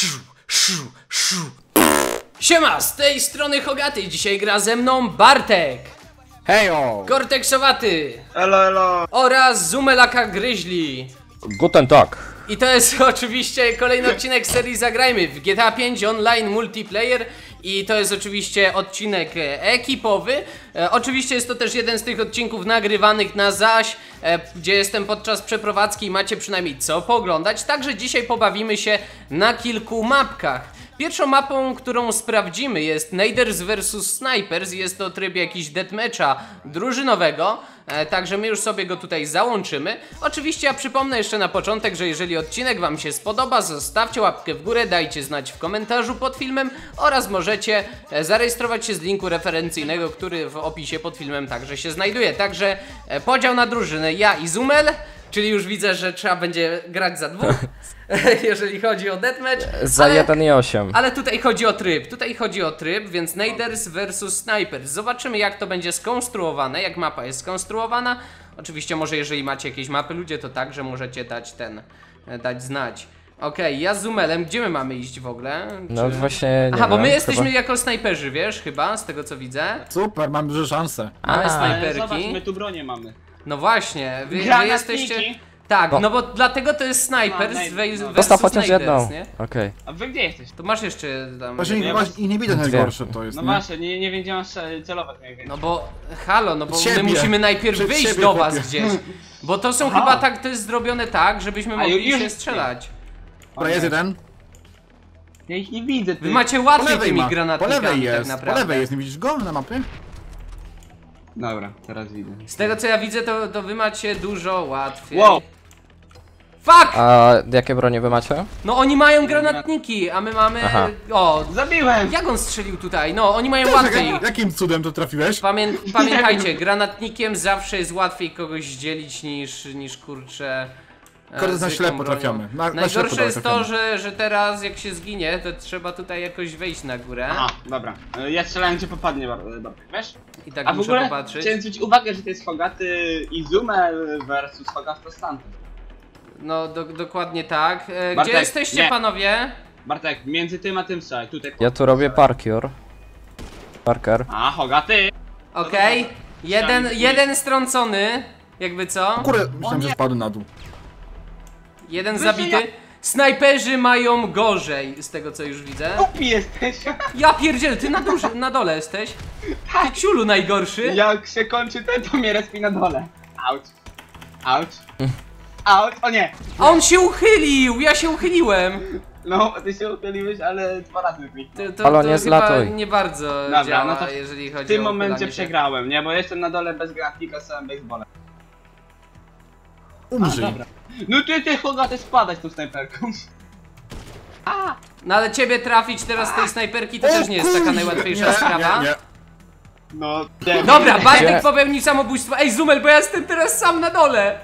Szu, szu, szu. Siema, z tej strony Hogaty, dzisiaj gra ze mną Bartek, Hejo! Korteksowaty Elo, elo! oraz Zumelaka Gryźli. Guten Tag! I to jest oczywiście kolejny odcinek serii Zagrajmy w GTA 5 Online Multiplayer i to jest oczywiście odcinek e, ekipowy. E, oczywiście jest to też jeden z tych odcinków nagrywanych na zaś, e, gdzie jestem podczas przeprowadzki i macie przynajmniej co pooglądać. Także dzisiaj pobawimy się na kilku mapkach. Pierwszą mapą, którą sprawdzimy jest Naders vs Snipers, jest to tryb jakiś deathmatcha drużynowego, e, także my już sobie go tutaj załączymy. Oczywiście ja przypomnę jeszcze na początek, że jeżeli odcinek wam się spodoba, zostawcie łapkę w górę, dajcie znać w komentarzu pod filmem oraz możecie e, zarejestrować się z linku referencyjnego, który w opisie pod filmem także się znajduje. Także e, podział na drużyny, ja i Zumel, czyli już widzę, że trzeba będzie grać za dwóch, jeżeli chodzi o deathmatch. Za ale- 1 i 8. ale tutaj chodzi o tryb, tutaj chodzi o tryb, więc Naders vs Snipers. Zobaczymy jak to będzie skonstruowane, jak mapa jest skonstruowana. Oczywiście może jeżeli macie jakieś mapy ludzie, to także możecie dać ten, e, dać znać. Okej, ja z Zumelem, gdzie my mamy iść w ogóle? No Czy- właśnie nie Aha, bo wiem, my jesteśmy chyba. jako snajperzy, wiesz, chyba, z tego co widzę. Super, mam duże szanse. Mamy snajperki. zobacz, my tu bronię mamy. No właśnie, wy, wy jesteście... Tak, No. no bo dlatego to jest snipers No, ve- no. versus Dostaw chociaż jedną. nie? Okej. A wy gdzie jesteś? To masz jeszcze tam... Właśnie, Ja właśnie i nie Dwie. najgorsze to jest, No nie? właśnie, nie, nie wiem gdzie masz e, celować mniej więcej. No bo, halo, no bo Od my musimy najpierw Przed wyjść do was kopię. gdzieś. Bo to są Aha. chyba tak, to jest zrobione tak, żebyśmy A mogli już- się strzelać. Dobra, jest jeden. Ja ich nie widzę, ty. Wy macie Po łatwiej tymi ma. Po lewej tak jest, po naprawdę. lewej jest, nie widzisz go na mapie? Dobra, teraz widzę. Z tego co ja widzę, to, to wy macie dużo łatwiej. Wow! Fuck! A jakie bronie wy macie? No oni mają granatniki, a my mamy... Aha. O, Zabiłem! jak on strzelił tutaj? No, oni mają łatwiej. jak- Jakim cudem to trafiłeś? Pamię pamiętajcie, granatnikiem zawsze jest łatwiej kogoś zdzielić niż, niż kurczę. E, Kurde, na ślepo trafiamy. Na- na Najgorsze ślepo jest to, że, że teraz jak się zginie, to trzeba tutaj jakoś wejść na górę Aha, dobra. E, Ja strzelałem gdzie popadnie, Bar- Bartek, wiesz? i tak A w muszę ogóle popatrzeć. chciałem zwrócić uwagę, że to jest Hogaty Izume versus Hogaty Stanton. No do, dokładnie tak. E, Gdzie Bartek, jesteście nie. panowie? Bartek, między tym a tym strzelaj, tutaj. Ja tu robię parkour. Parker. A, Hogaty! Okej. dobra. Jeden, jeden strącony. Jakby co? Kurde, myślałem, że spadł na dół. Jeden Wyżej zabity. ja- Snajperzy mają gorzej, z tego co już widzę. Kupi jesteś! Ja pierdziel, ty na, duży, na dole jesteś? Ty ciulu najgorszy. Jak się kończy ten, to mnie respi na dole. Out. Out. Out. O nie! A on się uchylił! Ja się uchyliłem! No, ty się uchyliłeś, ale dwa razy mi. To, to, Halo, to nie chyba zlatuj. nie bardzo Dobra, działa, no to jeżeli chodzi W tym o momencie się. przegrałem, nie? Bo jestem na dole bez grafika z samym baseballem. Umrzyj. Dobra. No ty, ty, Hogaty spadać tą snajperką. A! No ale ciebie trafić teraz z tej snajperki to O też nie jest taka najłatwiejsza nie, sprawa. Nie, nie. No. Dobra, Bartek popełnił samobójstwo. Ej, Zumel, bo ja jestem teraz sam na dole!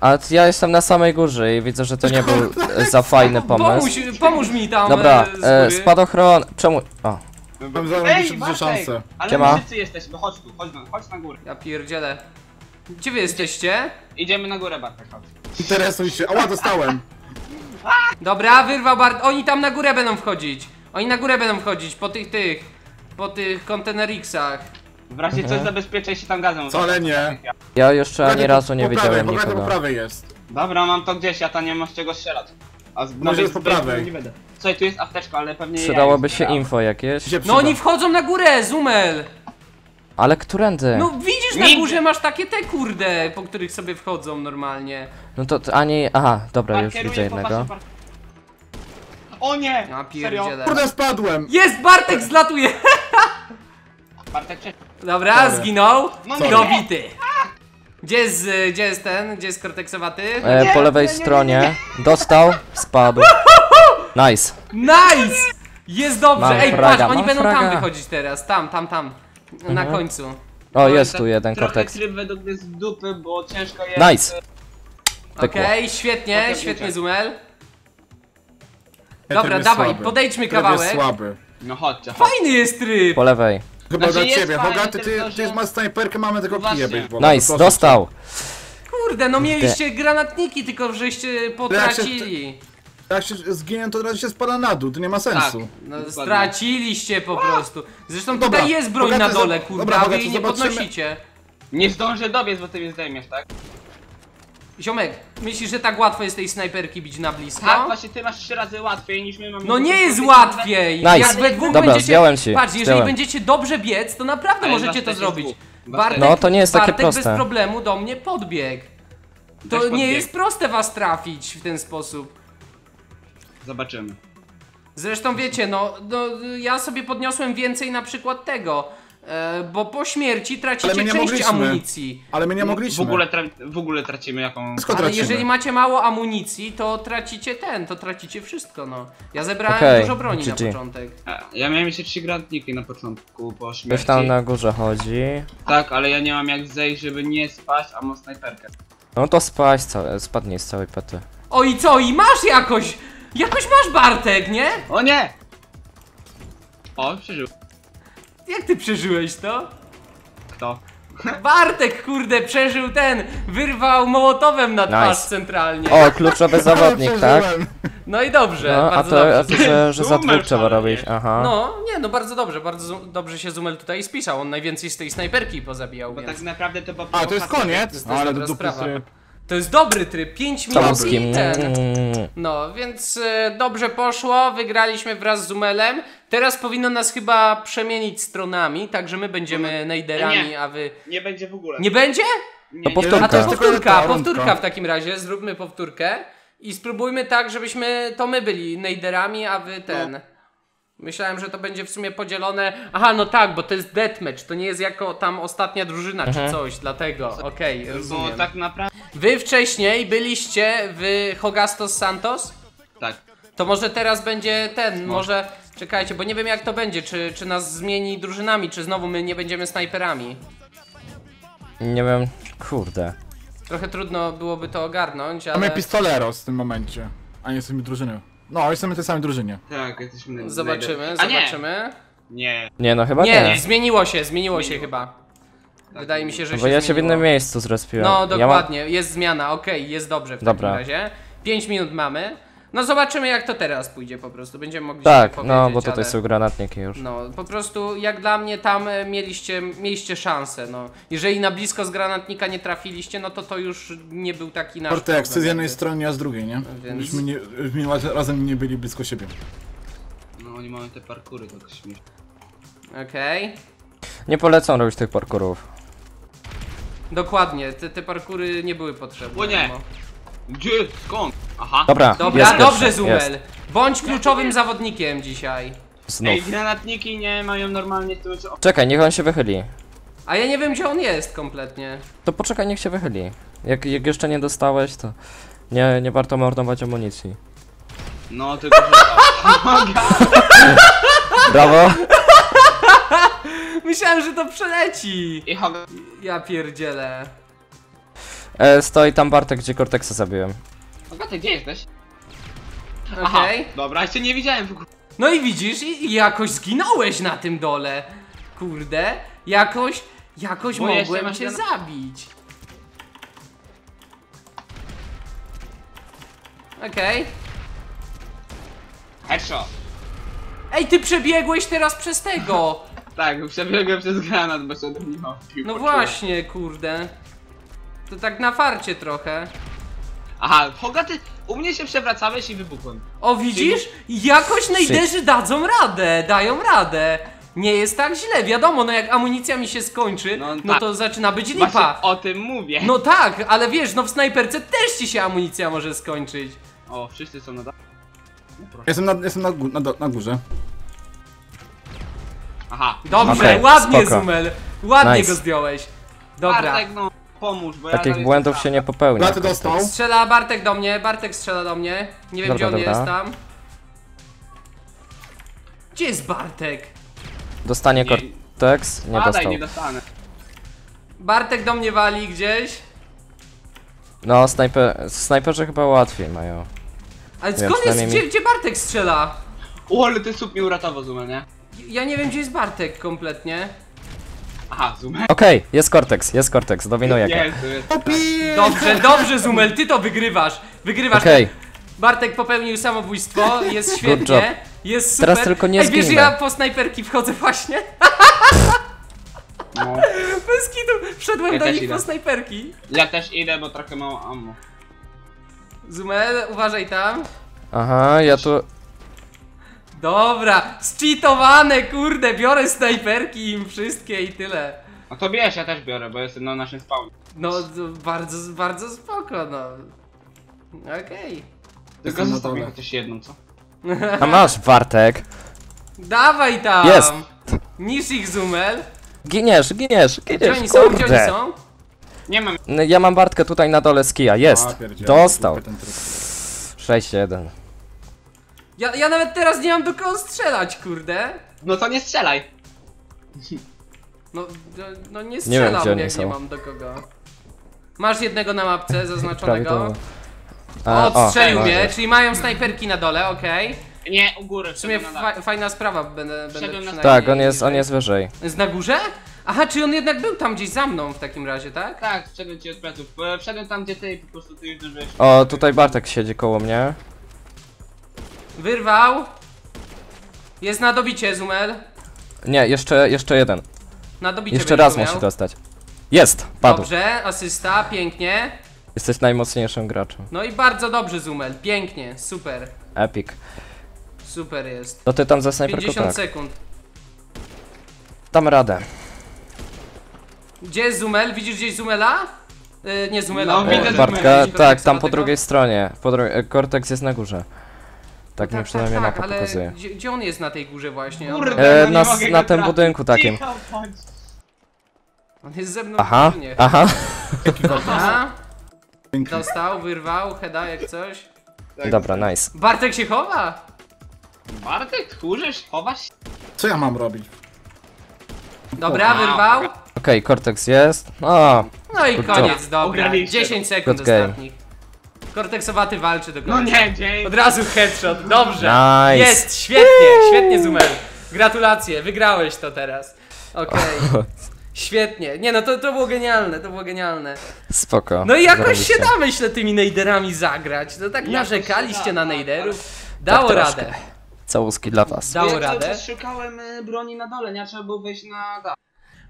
A ja jestem na samej górze i widzę, że to nie był e, za fajny pomysł. Pomóż, pomóż mi tam Dobra, e, z e, spadochron. Czemu. O, Mam zarobić. Ale Siema. my wszyscy jesteśmy, chodź tu, chodź, na- chodź na górę. Ja pierdzielę. Gdzie wy jesteście? Idziemy na górę, Bartek, chodź. Interesuj się. Ała, dostałem. Dobra, wyrwał Bart. Oni tam na górę będą wchodzić. Oni na górę będą wchodzić, po tych tych. Po tych kontenerixach. W razie coś zabezpieczaj się tam gazem. Wcale nie. ja jeszcze ani razu nie po prawej, widziałem Bogaty po nikogo. prawej jest. Dobra, mam to gdzieś, ja tam nie mam z czego strzelać. A z Może jest po prawej. Nie będę. Słuchaj, tu jest apteczka, ale pewnie Przydałoby ja się info jakieś. Się No przyda. oni wchodzą na górę, Zumel! Ale którędy? No widzisz na Nigdy. górze masz takie te kurde, po których sobie wchodzą normalnie. No to t- ani. Aha, dobra, Tak, już widzę jednego. O nie! Ja Serio? pierdzielę. Kurde, spadłem. Jest, Bartek zlatuje! Bartek, cześć. Dobra, Sorry. zginął. No. Dobity. Gdzie jest, y, gdzie jest ten? Gdzie jest korteksowaty? E, po lewej nie, nie, nie, stronie. Dostał, spadł. Nice. Nice! Jest dobrze. Mam Ej, fraga, patrz, oni mam będą tam fraga. wychodzić teraz. Tam, tam, tam. Na Mhm. końcu. O, jest tu jeden Trochę korteks. tryb według mnie z dupy, bo ciężko jest... Nice. Pykło. Okej, świetnie, Potem świetnie. Zumel. Dobra, dawaj, słaby. podejdźmy Tryb jest kawałek. słaby. No chodźcie, chodź. Fajny jest tryb! Po lewej. Chyba Znaczy dla ciebie. Bogaty, ty, ty że- masz snajperkę, mamy tylko kije właśnie. baseballowe. Nice, dostał. Kurde, no mieliście granatniki, tylko żeście potracili. Jak się zginie, to od razu się spada na dół, to nie ma sensu. No, Dokładnie. straciliście po prostu. Zresztą Dobra, tutaj jest broń na dole, kurde, dobra, a wy jej nie zobaczymy. podnosicie. Nie zdążę dobiec, bo ty mnie zdejmiesz, tak? Ziomek, myślisz, że tak łatwo jest tej snajperki bić na blisko? Tak, właśnie ty masz trzy razy łatwiej niż my mamy. No nie jest łatwiej! Nice. Jak we dwóch Dobra, będziecie... zdjąłem ci, Patrz, jeżeli zdjąłem. będziecie dobrze biec, to naprawdę Ale możecie to zrobić. Bartek. No, to nie jest takie Bartek bez proste. problemu do mnie podbiegł. To nie jest proste was trafić w ten sposób. Zobaczymy. Zresztą wiecie, no, no ja sobie podniosłem więcej na przykład tego, e, bo po śmierci Ale tracicie my nie część mogliśmy. amunicji. Ale my nie W mogliśmy. ogóle, tra- w ogóle tracimy jaką... Wszystko Ale tracimy. jeżeli macie mało amunicji, to tracicie ten, to tracicie wszystko, no. Ja zebrałem Okej, dużo broni GG. na początek. Ja miałem jeszcze trzy granatniki na początku po Ktoś śmierci. tam na górze chodzi. Tak, ale ja nie mam jak zejść, żeby nie spaść, a mam snajperkę. No to spaść, całe, spadnij z całej pety. O i co, i masz jakoś, jakoś masz Bartek, nie? O nie! O, przeżył. Jak ty przeżyłeś to? Kto? Bartek, kurde, przeżył ten, wyrwał mołotowem na twarz Nice. centralnie. O, kluczowy zawodnik, tak? No i dobrze, No, a bardzo to, dobrze. a to że, że za Numer dwóch trzeba szalenie. robić, aha. No, nie, no bardzo dobrze, bardzo zu- dobrze się Zumel tutaj spisał, on najwięcej z tej snajperki pozabijał, Bo więc... tak naprawdę to było... A, to jest koniec? jest Ale dobra do dupy sprawa. sobie. To jest dobry tryb, 5 minut i ten. Mm. No, więc e, dobrze poszło, wygraliśmy wraz z Zumelem. Teraz powinno nas chyba przemienić stronami, tak że my będziemy nejderami, Nie. a wy... Nie będzie w ogóle. Nie będzie? nie, To nie. powtórka. A to Tylko powtórka, powtórka rundka. w takim razie, zróbmy powtórkę i spróbujmy tak, żebyśmy to my byli nejderami, a wy ten. Myślałem, że to będzie w sumie podzielone. Aha, no tak, bo to jest deathmatch, to nie jest jako tam ostatnia drużyna czy coś, dlatego. Okej, Bo rozumiem. tak naprawdę... Wy wcześniej byliście w Hogastos Santos? Tak. To może teraz będzie ten, może. Czekajcie, bo nie wiem jak to będzie, czy, czy nas zmieni drużynami, czy znowu my nie będziemy snajperami. Nie wiem, kurde. Trochę trudno byłoby to ogarnąć, ale. Mamy pistoleros w tym momencie, a nie jesteśmy drużyną. No, jesteśmy w tej samej drużynie. Tak, jesteśmy... Zobaczymy, A nie! zobaczymy. Nie. Nie, no chyba Nie, nie. zmieniło się, zmieniło się chyba. Wydaje mi się, że No się bo ja się w zmieniło. innym miejscu zrespiłem. No Ja mam... dokładnie, jest zmiana, okej, jest dobrze w Dobra. takim razie. 5 minut mamy. No zobaczymy jak to teraz pójdzie po prostu, będziemy mogli Tak, no bo tutaj ale... są granatniki już. No, po prostu jak dla mnie tam e, mieliście, mieliście szansę, no. Jeżeli na blisko z granatnika nie trafiliście, no to to już nie był taki nasz Kortex, ty z jednej strony, a z drugiej, nie? Więc- Myśmy nie, myśmy razem nie byli blisko siebie. No oni mają te parkury, tak śmieszne. Okej. Nie polecam robić tych parkurów. Dokładnie, te, te parkury nie były potrzebne. O nie. Gdzie? Skąd? Aha. Dobra, Dobra, jest dobrze pierwszy, Zumel. jest. Bądź kluczowym zawodnikiem dzisiaj. Znów. Ej, granatniki nie mają normalnie tyłu co... Czekaj, niech on się wychyli. A ja nie wiem gdzie on jest kompletnie. To poczekaj, niech się wychyli. Jak, jak jeszcze nie dostałeś, to nie, nie warto marnować amunicji. No, tylko że... O, Brawo! Myślałem, że to przeleci. I Hoga... Ja pierdzielę. E, stoi tam Bartek, gdzie Cortexa zabiłem. Hoga, ty gdzie jesteś? Okej. Dobra, jeszcze nie widziałem w ogóle. No i widzisz, i i jakoś zginąłeś na tym dole. Kurde, jakoś, jakoś Bo jeszcze mogłem masz cię ten- zabić. Okej. Headshot. Ej, ty przebiegłeś teraz przez tego. Tak, przebiegłem przez granat, bo się mnie odbił. No poczułem. właśnie, kurde. To tak na farcie trochę. Aha, Hoga, ty u mnie się przewracałeś i wybuchłem. O, widzisz? Jakoś najderzy dadzą radę, dają radę. Nie jest tak źle, wiadomo, no jak amunicja mi się skończy, no, No tak. to zaczyna być lipa. Właśnie o tym mówię. No tak, ale wiesz, no w snajperce też ci się amunicja może skończyć. O, wszyscy są na dole. No. Jestem na, jestem na, gó- na, na górze. Aha. Dobrze, Okej, ładnie spoko. Zumel. Ładnie Nice. go zdjąłeś. Dobra. Bartek, no, pomóż, bo ja Takich dalej błędów się nie popełnia. Blaty dostał. Strzela Bartek do mnie, Bartek strzela do mnie. Nie wiem Dobra, gdzie on dobra. jest tam. Gdzie jest Bartek? Dostanie Nie. Cortex? Nie Padaj, dostał. nie dostanę. Bartek do mnie wali gdzieś. No, snajper... snajperzy chyba łatwiej mają. Ale skąd jest, przynajmniej gdzie, mi- gdzie Bartek strzela? O, ale ten słup mnie uratował, Zumel, nie? Ja nie wiem gdzie jest Bartek kompletnie. Aha, Zumel. Okej, jest Cortex, jest Cortex, dominuję go. Jest. Dobrze, dobrze Zumel, ty to wygrywasz. Wygrywasz. Okej, Bartek popełnił samobójstwo, jest job. świetnie, jest super. Teraz tylko nie Ej, wiesz, zginę. ja po snajperki wchodzę właśnie? No. Bez kitu, wszedłem Ja do też nich idę. po snajperki. Ja też idę, bo trochę mało ammo. Zumel, uważaj tam. Aha, ja tu... Dobra, zcheatowane, kurde, biorę snajperki im wszystkie i tyle. No to bierz, ja też biorę, bo jestem na naszym spawnie. No, to bardzo, bardzo spoko, no. Okej. Tylko Jestem na zostaw mi dole. chociaż jedną, co? A masz, Bartek. Dawaj tam! Jest. Niż ich Zumel. Giniesz, giniesz, Gdzie giniesz, oni są? Gdzie oni kurde. są? Nie mam. No, Ja mam Bartkę tutaj na dole z kija, A, jest. pierdziele, Dostał. lubię ten tryb. 6-1. Ja, ja nawet teraz nie mam do kogo strzelać, kurde. No to nie strzelaj! No, no, no nie wiem, strzelam, gdzie oni jak nie są. mam do kogo. Masz jednego na mapce zaznaczonego. to... O, odstrzelił o, mnie, może. czyli mają snajperki na dole, okej. Nie, u góry. W sumie dach. fa fajna sprawa, będę, będę Wszedłem na- przynajmniej... Tak, on jest, on jest wyżej. Jest na górze? Aha, czy on jednak był tam gdzieś za mną w takim razie, tak? Tak, wszedłem ci od pleców. E, Wszedłem tam, gdzie ty i po prostu ty już zdążyłeś. O, tutaj Bartek siedzi koło mnie. Wyrwał. Jest na dobicie, Zumel. Nie, jeszcze, jeszcze jeden. Na dobicie Jeszcze raz miał. musi dostać. Jest, padł. Dobrze, asysta, pięknie. Jesteś najmocniejszym graczem. No i bardzo dobrze, Zumel, pięknie, super. Epic. Super jest. To ty tam ze snajperką 50 tak. sekund. Dam radę. Gdzie jest Zumel? Widzisz gdzieś Zumela? Yy, nie Zumela. No, widzę. Bartka, tak, tam po tego? drugiej stronie. Po dru e, Cortex jest na górze. Tak mi Tak, przynajmniej tak, tak, mapa ale pokazuje. gdzie, gdzie on jest na tej górze właśnie? On, Kurde, E, no nie na- mogę na tym trafić. budynku takim. Cicho, bądź. on jest ze mną Aha, w aha. Aha. Dostał, wyrwał, heada jak coś. Tak. Dobra, nice. Bartek się chowa! Bartek, tchórzysz? Chowasz się? Co ja mam robić? Dobra, Wow. wyrwał. Okej, Cortex jest. O, No i Good koniec, dobra. Ograliście. 10 sekund Good game. ostatnich. Korteksowaty walczy do końca. No nie, dzień. Od razu headshot, dobrze. Nice. Jest, świetnie, świetnie Zumel. Gratulacje, wygrałeś to teraz. Okej. Świetnie. Nie no, to, to było genialne, to było genialne. spoko. No i jakoś się da, myślę, tymi nejderami zagrać. No tak Jakoś narzekaliście na tak, nejderów. Dało Tak radę. Całuski dla was. Dało ja radę. szukałem e, broni na dole, nie trzeba było wejść na dach.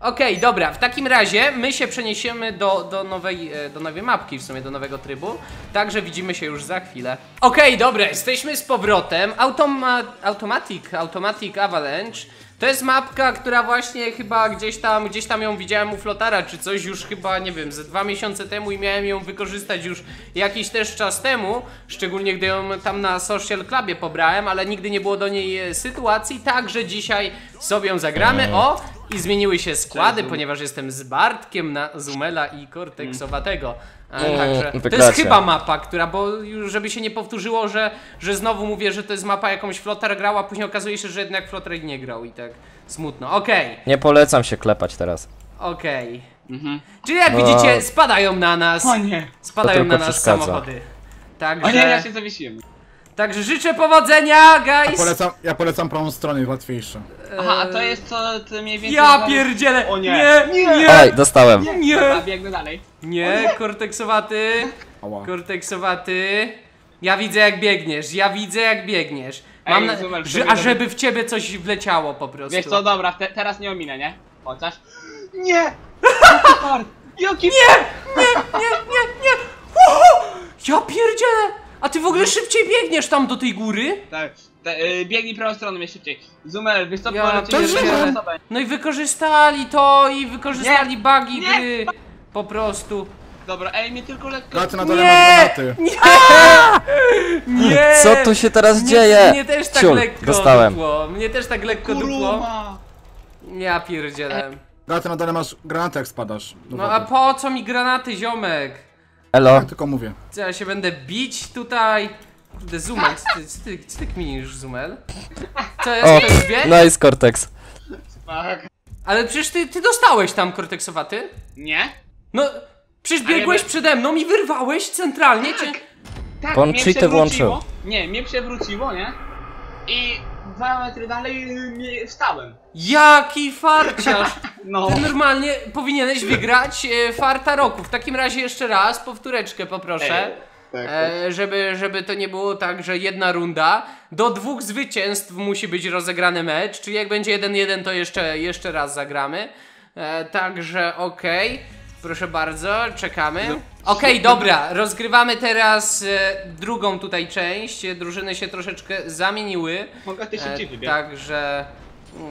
Okej, dobra, w takim razie my się przeniesiemy do, do, nowej, e, do nowej mapki, w sumie do nowego trybu, także widzimy się już za chwilę. Okej, dobra, jesteśmy z powrotem. Automa Automatic, Automatic Avalanche. To jest mapka, która właśnie chyba gdzieś tam, gdzieś tam ją widziałem u Flotara czy coś już chyba, nie wiem, ze dwa miesiące temu i miałem ją wykorzystać już jakiś też czas temu, szczególnie gdy ją tam na Social Clubie pobrałem, ale nigdy nie było do niej e, sytuacji, także dzisiaj sobie ją zagramy. O, i zmieniły się składy, ponieważ jestem z Bartkiem na Zumela i Cortexowatego. A, Mm, Także to jest chyba mapa, która, bo już żeby się nie powtórzyło, że, że znowu mówię, że to jest mapa jakąś Flotter grał, a później okazuje się, że jednak Flotter nie grał i tak smutno. Okej, Nie polecam się klepać teraz. okej. Mhm. Czyli jak No. widzicie, spadają na nas, O nie. spadają na nas przeszkadza. samochody. O Także, nie, ja się zawiesiłem. Także życzę powodzenia, Ja guys! polecam, ja polecam prawą stronę, jest łatwiejsze. Aha, a to jest co ty mniej więcej... Ja pierdzielę! O nie. nie, Nie. nie, Oj, dostałem. nie, Dobra, biegnę dalej. nie, Cortexowaty. Ała. Korteksowaty. Ja widzę jak biegniesz, ja widzę jak biegniesz. Mam Ej, na... Że, a żeby w ciebie coś wleciało po prostu. Wiesz co, dobra, te, teraz nie ominę, nie? Chociaż... Nie! Jaki Nie, nie, nie, nie! O! Ja pierdzielę! A ty w ogóle szybciej biegniesz tam do tej góry? Tak, te, y, biegnij prawą stroną, mnie szybciej. Zumel, wiesz co, Ja jeszcze źle. osobę. No i wykorzystali to i wykorzystali Nie, bugi nie. gry. Po prostu. Dobra, ej, mnie tylko lekko... Graty na dole Nie! masz granaty. Nie! Co tu się teraz Mnie- dzieje? Mnie też tak Ciul, lekko dostałem. dupło. Mnie też tak lekko dupło. Kuruma! Ja pierdzielę. Graty na dole masz granaty jak spadasz. do No wody. a po co mi granaty, ziomek? Elo. Ja tylko mówię. Co, ja się będę bić tutaj? Kurde, Zumel, co ty, ty kminisz, Zumel? Co jest, O, to już wie? nice Cortex. Fuck. Ale przecież ty, ty dostałeś tam korteksowaty? Nie? No, przecież A ja biegłeś be- przede mną i wyrwałeś centralnie, czy... Tak, On mnie przewróciło. włączył. Nie, mnie przewróciło, nie? I dwa metry dalej mnie wstałem. Jaki farciarz! No. Ty normalnie powinieneś wygrać e, farta roku. W takim razie jeszcze raz, powtóreczkę poproszę. Ej, tak. E, żeby, żeby to nie było tak, że jedna runda. Do dwóch zwycięstw musi być rozegrany mecz, czyli jak będzie 1-1, to jeszcze, jeszcze raz zagramy. E, także okej, proszę bardzo, czekamy. Okej, dobra, rozgrywamy teraz e, drugą tutaj część. Drużyny się troszeczkę zamieniły. Mogę ty szybciej E, także.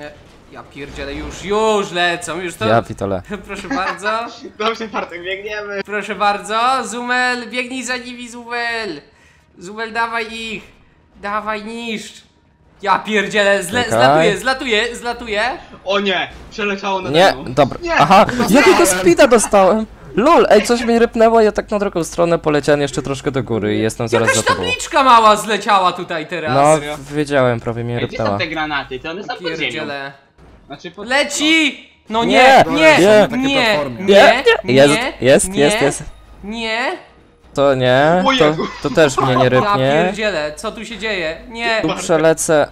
e, Ja pierdzielę, już, już lecą, już to. Ja pitole. Proszę bardzo. Dobrze, Bartek, biegniemy. Proszę bardzo, Zumel, biegnij za nimi, Zumel! Zumel, dawaj ich! Dawaj, niszcz! Ja pierdzielę, zle, Czekaj. zlatuję, zlatuję, zlatuję! O nie, przeleciało nade Nie, dobra. Nie, Aha, jakiego speeda dostałem? Lol, ej, coś mnie rypnęło, ja tak na drugą stronę poleciałem jeszcze troszkę do góry i jestem zaraz Jakaś za tobą. tabliczka mała zleciała tutaj teraz! No, serio? wiedziałem, prawie mnie Gdzie są rypnęła. te granaty? To one są pod ziemią. Znaczy pod... Leci! No Nie, nie, nie, nie. Nie, nie, nie, Jest, nie, jest, nie, jest, jest. Nie, To nie, O to, Jezu. to też mnie nie ja rypnie. pierdzielę, co tu się dzieje? Nie, Tu przelecę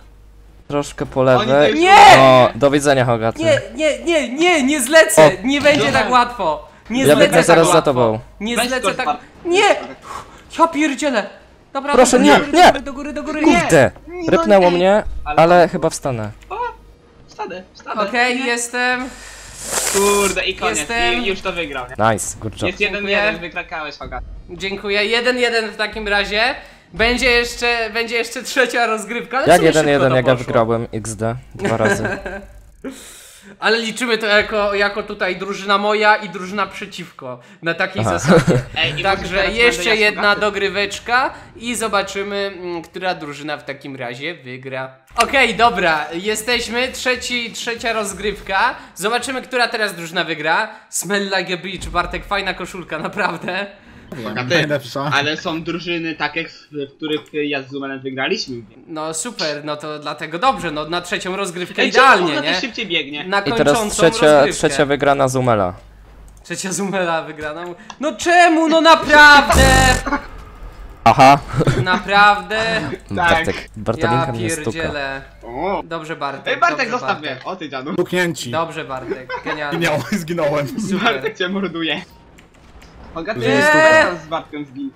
troszkę po lewej. nie, O, do widzenia, Hogaty. nie, nie, nie, nie, nie zlecę, O. nie będzie tak łatwo. Nie Ja zlecę tak zaraz za łatwo. tobą. Nie Weź zlecę tak. Nie! Ja pierdzielę! Dobra, Proszę, do nie, góry, nie. Do góry, do góry, do góry. Kurde, No rypnęło nie. mnie, Ale- ale chyba wstanę. Wstadę, wstadę. Okej, jestem. Kurde, i koniec. Jestem. I już to wygrał. nie? Nice, good job. Jest jeden Dziękuję. jeden, wykrakałeś, Hogat. Dziękuję. Jeden, jeden w takim razie. Będzie jeszcze, będzie jeszcze trzecia rozgrywka. Ale w Jak sumie jeden szybko jeden, to jak ja poszło. wygrałem XD dwa razy. Ale liczymy to jako, jako tutaj drużyna moja i drużyna przeciwko. Na takiej Aha. zasadzie. Ej, Także jeszcze jedna dogryweczka i zobaczymy, mm, która drużyna w takim razie wygra. Okej, dobra, jesteśmy, Trzeci, trzecia rozgrywka. Zobaczymy, która teraz drużyna wygra. Smell like a beach, Bartek, fajna koszulka, naprawdę. Najlepsza. Ale są drużyny takie, w których ja z Zumanem wygraliśmy. No super, no to dlatego dobrze, no na trzecią rozgrywkę Ej, idealnie, nie? szybciej biegnie? Na I kończącą teraz trzecia, rozgrywkę. trzecia wygrana Zumela. Trzecia Zumela wygrana. No czemu, no naprawdę! Aha, Naprawdę! Bartek, Bartolinka Ja mnie stuka. pierdzielę. O. Dobrze Bartek, Ej, Bartek, dobrze, zostaw Bartek. mnie. O ty dziadu. Luknięci. Dobrze Bartek, genialnie. Zginąłem, zginąłem. Super. Bartek cię morduje. Nie. nie. z Bartkiem zgin.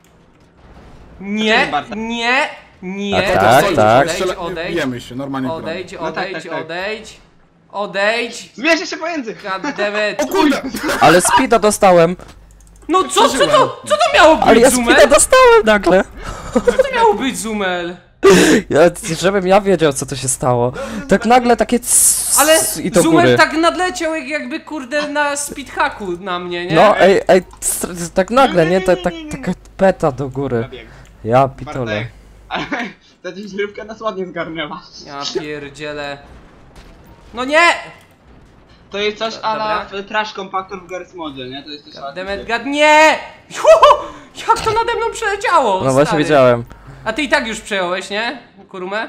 Nie, nie, nie. Tak, tak, Odejdź, tak. Odejdź, odejd, Bijemy się, normalnie odejdź, No tak, odejdź, tak, tak. odejdź. Odejdź. Zmierzę się pomiędzy. God damn it. O kurde! Ale speeda dostałem! No co, co to, co to miało Ale być ja speeda Zumel? dostałem nagle! Co to miało być Zumel? Ja, żebym ja wiedział co to się stało. Tak nagle takie cs- Ale i do góry. tak nadleciał jak jakby kurde na speedhacku na mnie, nie? No ej, ej, tak nagle, nie? Tak, tak, taka peta do góry. Ja pitole. Bartek. Ale ta ciężarówka nas ładnie zgarnęła. Ja pierdzielę. No nie! To jest coś Dobra. ala w trash compactor w Garry's Modzie, nie? To jest coś ala... Demet gad nie! Juhu! Jak to nade mną przeleciało? No właśnie stary? wiedziałem. A ty i tak już przejąłeś, nie? Kurumę?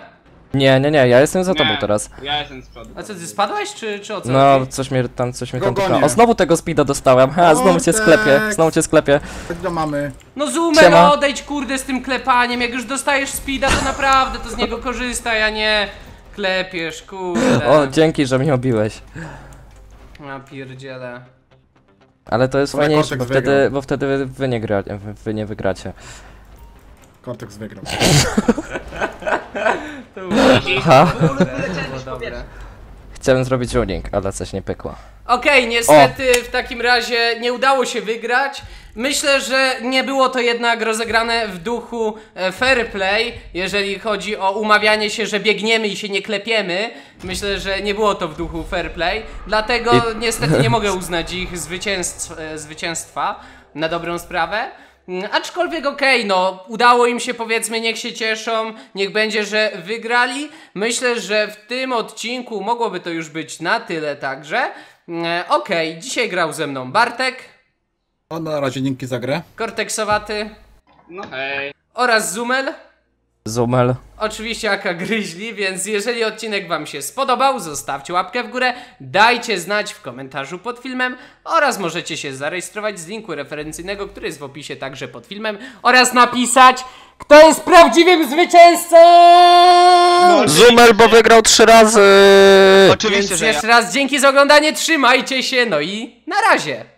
Nie, nie, nie, ja jestem za tobą Nie, teraz. Ja jestem z przodu. A co, ty spadłeś, czy, czy o co No, chodzi? coś mnie tam, coś mnie tam tuka. O, znowu tego speeda dostałem. Ha, znowu cię sklepie, znowu cię sklepie. Tak do mamy. No Zumel, Siema. odejdź kurde z tym klepaniem, jak już dostajesz speeda, to naprawdę to z niego korzystaj, a nie klepiesz, kurde. O, dzięki, że mnie obiłeś. Ja pierdzielę. Ale to jest Dobra, fajniejsze, bo wtedy, bo wtedy wy, nie gra, wy nie wygracie. Cortex wygrał. To było Aha, dobre, to było dobre. chciałem zrobić runing, ale coś nie pykło. Okej, niestety w takim razie nie udało się wygrać. Myślę, że nie było to jednak rozegrane w duchu e, fair play, jeżeli chodzi o umawianie się, że biegniemy i się nie klepiemy. Myślę, że nie było to w duchu fair play, dlatego I- niestety nie mogę uznać ich zwycięstw, e, zwycięstwa na dobrą sprawę. Mm, Aczkolwiek okej, no, udało im się powiedzmy, niech się cieszą, niech będzie, że wygrali. Myślę, że w tym odcinku mogłoby to już być na tyle także. Mm, Okej, dzisiaj grał ze mną Bartek, No na razie dzięki za grę. Korteksowaty No hej. oraz Zumel. Zumel. Oczywiście Aka Gryźli, więc jeżeli odcinek Wam się spodobał, zostawcie łapkę w górę, dajcie znać w komentarzu pod filmem oraz możecie się zarejestrować z linku referencyjnego, który jest w opisie także pod filmem oraz napisać, kto jest prawdziwym zwycięzcą! Zumel, bo wygrał trzy razy! Oczywiście, Więc że ja. jeszcze raz dzięki za oglądanie, trzymajcie się, no i na razie!